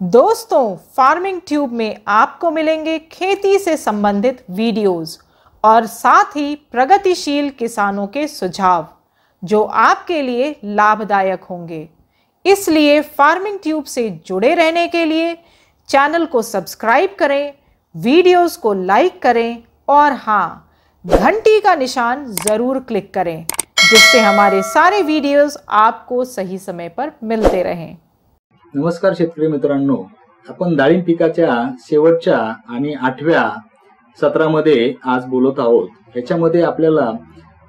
दोस्तों farming tube में आपको मिलेंगे खेती से संबंधित वीडियोस और साथ ही प्रगतिशील किसानों के सुझाव, जो आपके लिए लाभदायक होंगे। इसलिए फ़ार्मिंग ट्यूब से जुड़े रहने के लिए चैनल को सब्सक्राइब करें वीडियोस को लाइक करें और हाँ घंटी का निशान ज़रूर क्लिक करें, जिससे हमारे सारे वीडियोस आपको सही समय पर मिलते रहें। नमस्कार शेतकरी मित्रांनो. आपण डाळिंब पिकाच्या शेवटच्या आणि आठव्या सत्रामध्ये आज बोलत आहोत. याच्यामध्ये आपल्याला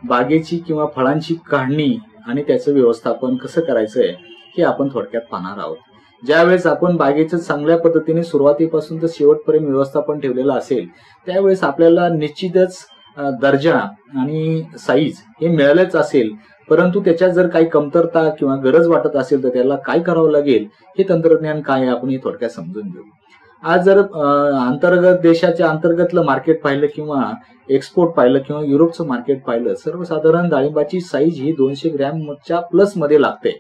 बागेची किंवा फळांची काढणी आणि त्याचं व्यवस्थापन कसं करायचंय हे आपण थोडक्यात पाहणार आहोत. ज्यावेळेस आपण बागेचं चांगल्या पद्धतीने सुरुवातीपासून तर शेवटपर्यंत व्यवस्थापन ठेवलेलं असेल त्यावेळेस आपल्याला निश्चितच दर्जा आणि साईज हे मिळालंच असेल परंतु त्याच्यात जर काही कमतरता किंवा गरज वाटत असेल तर त्याला काय करावं लागेल हे तंत्रज्ञान काय आहे आपण हे थोडक्यात समजून घेऊ. आज जर अंतर्गत देशाच्या अंतर्गतलं मार्केट पाहिलं किंवा एक्सपोर्ट पाहिलं किंवा युरोपचं मार्केट पाहिलं सर्वसाधारण डाळिंबाची साईज ही दोनशे ग्रॅमच्या प्लसमध्ये लागते.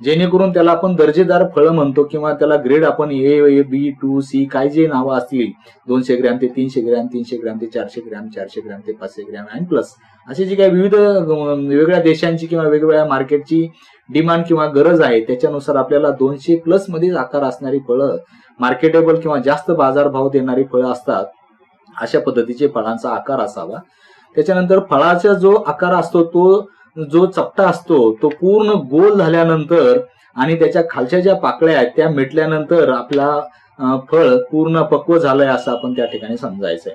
जेणेकरून त्याला आपण दर्जेदार फळं म्हणतो किंवा त्याला ग्रेड आपण ए ए बी टू सी काय जे नावं असतील दोनशे ग्रॅम ते तीनशे ग्रॅम तीनशे ग्रॅम ते चारशे ग्रॅम चारशे ग्रॅम ते पाचशे ग्रॅम आणि प्लस असे जे काही विविध वेगवेगळ्या देशांची किंवा वेगवेगळ्या मार्केटची डिमांड किंवा गरज आहे त्याच्यानुसार आपल्याला दोनशे प्लसमध्ये आकार असणारी फळं मार्केटेबल किंवा जास्त बाजारभाव देणारी फळं असतात अशा पद्धतीचे फळांचा आकार असावा. त्याच्यानंतर फळाचा जो आकार असतो तो जो चपटा असतो तो पूर्ण गोल झाल्यानंतर आणि त्याच्या खालच्या ज्या पाकळ्या आहेत त्या मिटल्यानंतर आपला फळ पूर्ण पक्व झालंय असं आपण त्या ठिकाणी समजायचंय.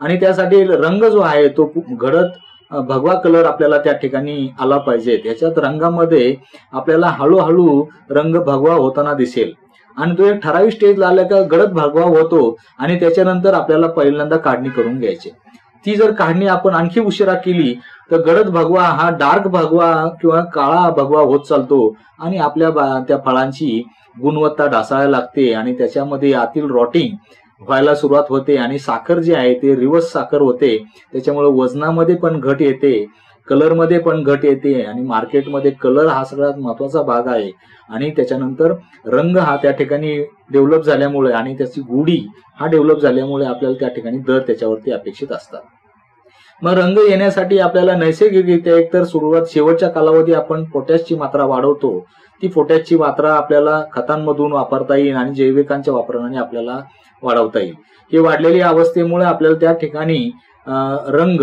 आणि त्यासाठी रंग जो आहे तो घडत भगवा कलर आपल्याला त्या ठिकाणी आला पाहिजे. त्याच्यात रंगामध्ये आपल्याला हळूहळू रंग भगवा होताना दिसेल. आणि तो एक ठराविक स्टेजला आला का गडद भगवा होतो आणि त्याच्यानंतर आपल्याला पहिल्यांदा काढणी करून घ्यायची. ती जर काढणी आपण आणखी उशिरा केली तर गडद भगवा हा डार्क भगवा किंवा काळा भगवा होत चालतो आणि आपल्या त्या फळांची गुणवत्ता ढासाळायला लागते आणि त्याच्यामध्ये आतील रॉटिंग व्हायला सुरुवात होते आणि साखर जे आहे ते रिवर्स साखर होते. त्याच्यामुळे वजनामध्ये पण घट येते. कलरमध्ये पण घट येते आणि मार्केटमध्ये कलर हा सगळ्यात महत्त्वाचा भाग आहे. आणि त्याच्यानंतर रंग हा त्या ठिकाणी डेव्हलप झाल्यामुळे आणि त्याची गुढी हा डेव्हलप झाल्यामुळे आपल्याला त्या ठिकाणी दर त्याच्यावरती अपेक्षित असतात. मग रंग येण्यासाठी आपल्याला नैसर्गिकरित्या एकतर सुरुवात शेवटच्या कालावधी आपण पोटॅशची मात्रा वाढवतो. ती पोटॅशची मात्रा आपल्याला खतांमधून वापरता येईल आणि जैविकांच्या वापराने आपल्याला वाढवता येईल. ही वाढलेल्या अवस्थेमुळे आपल्याला त्या ठिकाणी रंग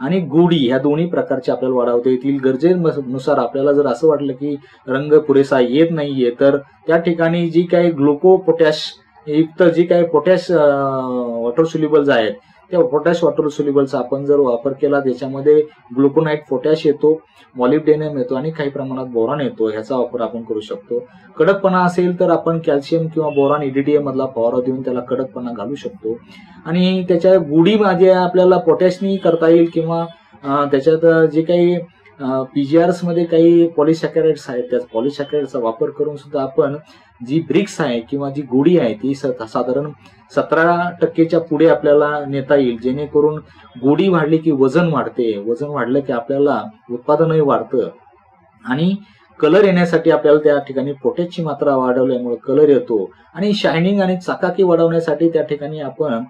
आणि गुढी ह्या दोन्ही प्रकारचे आपल्याला वाढवता येतील. गरजेनुसार आपल्याला जर असं वाटलं की रंग पुरेसा येत नाहीये तर त्या ठिकाणी जी काही ग्लुको पोटॅश युक्त जी काही पोटॅश वॉटर सोल्युबल्स आहेत त्या पोटॅश वॉटर सोल्युबलचा आपण जर वापर केला त्याच्यामध्ये ग्लुकोनाईट पोटॅश येतो मॉलिब्डेनम येतो आणि काही प्रमाणात बोरॉन येतो ह्याचा वापर आपण करू शकतो. कडकपणा असेल तर आपण कॅल्शियम किंवा बोरॉन ईडीडीएम मधला फवारा देऊन त्याला कडकपणा घालू शकतो. आणि त्याच्या गुढी माझे आपल्याला पोटॅशनी करता येईल किंवा त्याच्यात जे काही पीजीआरसमध्ये काही पॉलिसॅकॅराइड्स आहेत. त्या पॉलिसॅकॅराइडचा वापर करून सुद्धा आपण जी ब्रिक्स आहे किंवा जी गोडी आहे ती साधारण सतरा टक्केच्या पुढे आपल्याला नेता येईल. जेणेकरून गोडी वाढली की वजन वाढते. वजन वाढलं की आपल्याला उत्पादनही वाढतं. आणि कलर येण्यासाठी आपल्याला त्या ठिकाणी पोटॅशची मात्रा वाढवल्यामुळे कलर येतो. आणि शायनिंग आणि चकाकी वाढवण्यासाठी त्या ठिकाणी आपण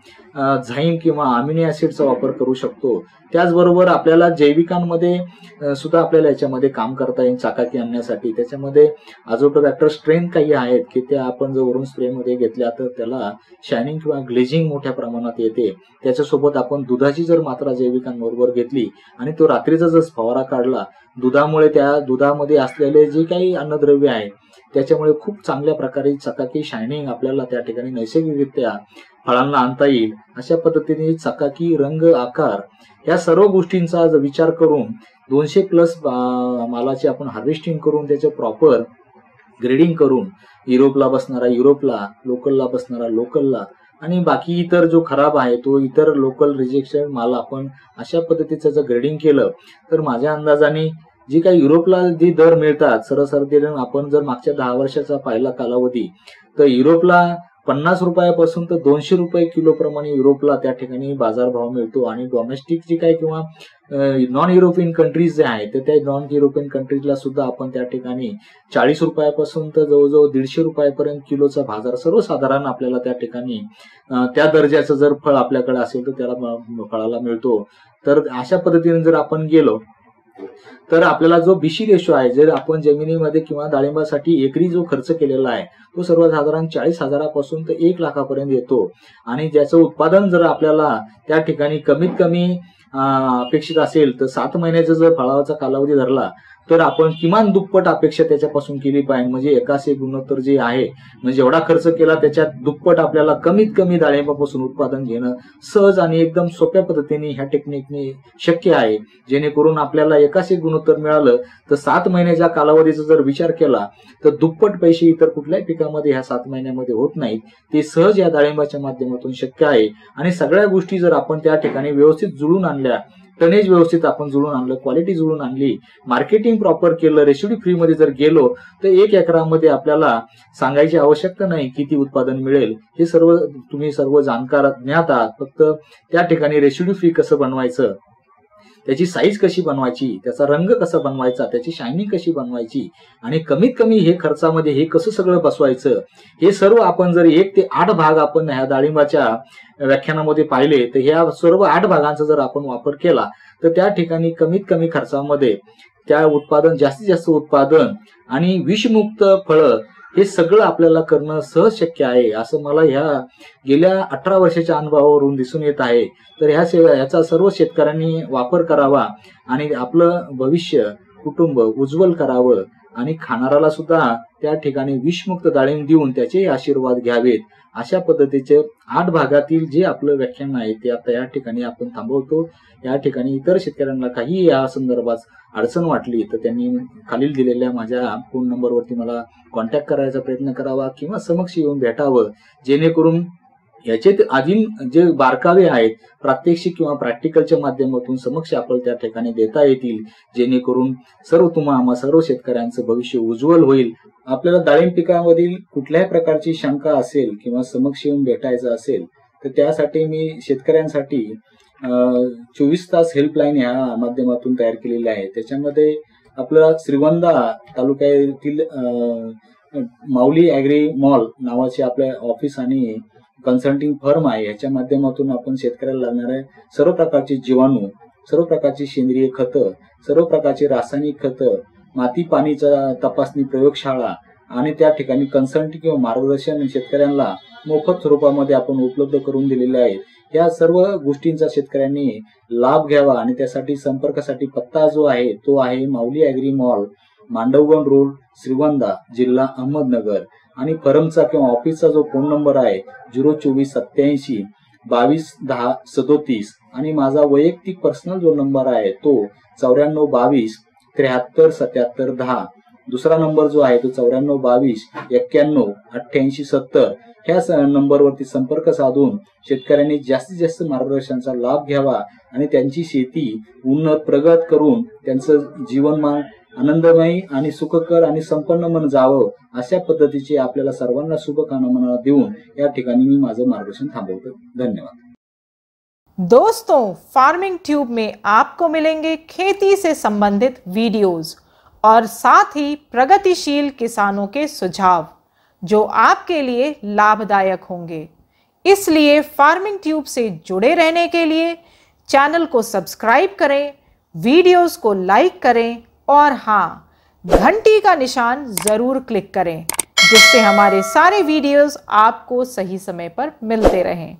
झाईम किंवा अमिनो ऍसिडचा वापर करू शकतो. त्याचबरोबर आपल्याला जैविकांमध्ये सुद्धा आपल्याला याच्यामध्ये काम करता येईल चाकाकी आणण्यासाठी. त्याच्यामध्ये अझोटोबॅक्टर स्ट्रेन काही आहेत की त्या आपण जर वरून स्प्रेमध्ये घेतल्या तर त्याला शायनिंग किंवा ग्लेझिंग मोठ्या प्रमाणात येते. त्याच्यासोबत आपण दुधाची जर मात्रा जैविकांबरोबर घेतली आणि तो रात्रीचा जर फवारा काढला दुधामुळे त्या दुधामध्ये असलेले जे काही अन्नद्रव्य आहे त्याच्यामुळे खूप चांगल्या प्रकारे चकाकी शायनिंग आपल्याला त्या ठिकाणी नैसर्गिकरित्या फळांना आणता येईल. अशा पद्धतीने चकाकी रंग आकार या सर्व गोष्टींचा विचार करून दोनशे प्लस मालाची आपण हार्वेस्टिंग करून त्याचं प्रॉपर ग्रेडिंग करून युरोपला बसणारा युरोपला लोकलला बसणारा लोकलला आणि बाकी इतर जो खराब आहे तो इतर लोकल रिजेक्शन माल आपण अशा पद्धतीचं जर ग्रेडिंग केलं तर माझ्या अंदाजाने जी काही युरोपला जे दर मिळतात सरसरते आपण जर मागच्या दहा वर्षाचा पाहिला कालावधी तर युरोपला पन्नास रुपयापासून तर दोनशे रुपये किलो प्रमाणे युरोपला त्या ठिकाणी बाजारभाव मिळतो. आणि डोमेस्टिक जे काय किंवा नॉन युरोपियन कंट्रीज जे आहेत तर त्या नॉन युरोपियन कंट्रीजला सुद्धा आपण त्या ठिकाणी चाळीस रुपयापासून तर जवळजवळ दीडशे रुपयापर्यंत किलोचा बाजार सर्वसाधारण आपल्याला त्या ठिकाणी त्या दर्जाचं जर फळ आपल्याकडे असेल तर त्याला फळाला मिळतो. तर अशा पद्धतीने जर आपण गेलो तर आपल्याला जो बिशी रेशो आहे जर आपण जमिनीमध्ये किंवा डाळिंबासाठी एकरी जो खर्च केलेला आहे तो सर्वसाधारण चाळीस हजारापासून तर एक लाखापर्यंत येतो. आणि ज्याचं उत्पादन जर आपल्याला त्या ठिकाणी कमीत कमी अपेक्षित असेल तर सात महिन्याचा जर फळावाचा कालावधी धरला तर आपण किमान दुप्पट अपेक्षा त्याच्यापासून केली पाहिजे. म्हणजे एकाशे गुणोत्तर जे आहे म्हणजे जेवढा खर्च केला त्याच्यात दुप्पट आपल्याला कमीत कमी डाळिंबापासून उत्पादन घेणं सहज आणि एकदम सोप्या पद्धतीने ह्या टेक्निकने शक्य आहे. जेणेकरून आपल्याला एकाशे गुणोत्तर मिळालं तर सात महिन्याच्या कालावधीचा जर विचार केला तर दुप्पट पैसे इतर कुठल्याही पिकामध्ये ह्या सात महिन्यामध्ये होत नाहीत. ते सहज या डाळिंबाच्या माध्यमातून शक्य आहे. आणि सगळ्या गोष्टी जर आपण त्या ठिकाणी व्यवस्थित जुळून आणल्या टनेज व्यवस्थित आपण जुळून आणलं क्वालिटी जुळून आणली. मार्केटिंग प्रॉपर केलं रेसिडी फ्री मध्ये जर गेलो तर एक एकरामध्ये आपल्याला सांगायची आवश्यकता नाही किती उत्पादन मिळेल. हे सर्व तुम्ही सर्व जाणकार ज्ञात आहात. फक्त त्या ठिकाणी रेसिडी फ्री कसं बनवायचं? त्याची साईज कशी बनवायची त्याचा रंग कसा बनवायचा त्याची शायनिंग कशी बनवायची आणि कमीत कमी हे खर्चामध्ये हे कसं सगळं बसवायचं हे सर्व आपण जर एक ते आठ भाग आपण ह्या डाळिंबाच्या व्याख्यानामध्ये पाहिले तर ह्या सर्व आठ भागांचा जर आपण वापर केला तर त्या ठिकाणी कमीत कमी खर्चामध्ये त्या उत्पादन जास्तीत जास्त उत्पादन आणि विषमुक्त फळं हे सगळं आपल्याला करणं सहज शक्य आहे असं मला ह्या गेल्या अठरा वर्षाच्या अनुभवावरून दिसून येत आहे. तर ह्या सेवा ह्याचा सर्व शेतकऱ्यांनी वापर करावा आणि आपलं भविष्य कुटुंब उज्ज्वल करावं आणि खाणाराला सुद्धा त्या ठिकाणी विषमुक्त डाळिंब देऊन त्याचे आशीर्वाद घ्यावेत. अशा पद्धतीचे आठ भागातील जे आपलं व्याख्यान आहे ते आता या ठिकाणी आपण थांबवतो. या ठिकाणी इतर शेतकऱ्यांना काही या संदर्भात अडचण वाटली तर त्यांनी खालील दिलेल्या माझ्या फोन नंबरवरती मला कॉन्टॅक्ट करायचा प्रयत्न करावा किंवा समक्ष येऊन भेटावं जेणेकरून याचे अजून जे बारकावे आहेत प्रात्यक्षिक किंवा प्रॅक्टिकलच्या माध्यमातून समक्ष आपल्याला त्या ठिकाणी देता येतील जेणेकरून सर्व तुम्हा सर्व शेतकऱ्यांचं भविष्य उज्ज्वल होईल. आपल्याला डाळिंब पिकामधील कुठल्याही प्रकारची शंका असेल किंवा समक्ष येऊन भेटायचं असेल तर त्यासाठी मी शेतकऱ्यांसाठी चोवीस तास हेल्पलाईन ह्या माध्यमातून तयार केलेली आहे त्याच्यामध्ये आपला श्रीवंदा तालुक्यातील माऊली ॲग्री मॉल नावाचे आपल्या ऑफिस आणि कन्सल्टिंग फर्म आहे. याच्या माध्यमातून आपण शेतकऱ्याला लागणाऱ्या सर्व प्रकारचे जीवाणू सर्व प्रकारची सेंद्रिय खतं सर्व प्रकारचे रासायनिक खतं माती पाणीचा तपासणी प्रयोगशाळा आणि त्या ठिकाणी कन्सल्टिंग किंवा मार्गदर्शन शेतकऱ्यांना मोफत स्वरूपामध्ये आपण उपलब्ध करून दिलेले आहेत. या सर्व गोष्टींचा शेतकऱ्यांनी लाभ घ्यावा आणि त्यासाठी संपर्कासाठी पत्ता जो आहे तो आहे Mauli agri mall Mandavgan road Shrivanda जिल्हा अहमदनगर. आणि फरमचा किंवा ऑफिसचा जो फोन नंबर आहे झिरो चोवीस सत्याऐंशी बावीस दहा सदोतीस आणि माझा वैयक्तिक पर्सनल जो नंबर आहे तो चौऱ्याण्णव बावीस त्र्याहत्तर सत्याहत्तर दहा. दुसरा नंबर जो आहे तो चौऱ्याण्णव बावीस एक्क्याण्णव अठ्ठ्याऐंशी सत्तर. ह्या नंबरवरती संपर्क साधून शेतकऱ्यांनी जास्तीत जास्त मार्गदर्शनाचा लाभ घ्यावा आणि त्यांची शेती उन्नत प्रगत करून त्यांचं जीवनमान आनंदमयी आणि सुखकर आणि संपन्न मन जावं अशा पद्धतीचे आपल्याला सर्वांना शुभकामना देऊन या ठिकाणी मी माझं मार्गदर्शन थांबवतो. धन्यवाद. दोस्तों फ़ार्मिंग ट्यूब में आपको मिलेंगे खेती से संबंधित वीडियोस और साथ ही प्रगतिशील किसानों के सुझाव, जो आपके लिए लाभदायक होंगे। इसलिए फ़ार्मिंग ट्यूब से जुड़े रहने के लिए चैनल को सब्सक्राइब करें वीडियोस को लाइक करें और हाँ घंटी का निशान ज़रूर क्लिक करें जिससे हमारे सारे वीडियोस आपको सही समय पर मिलते रहें।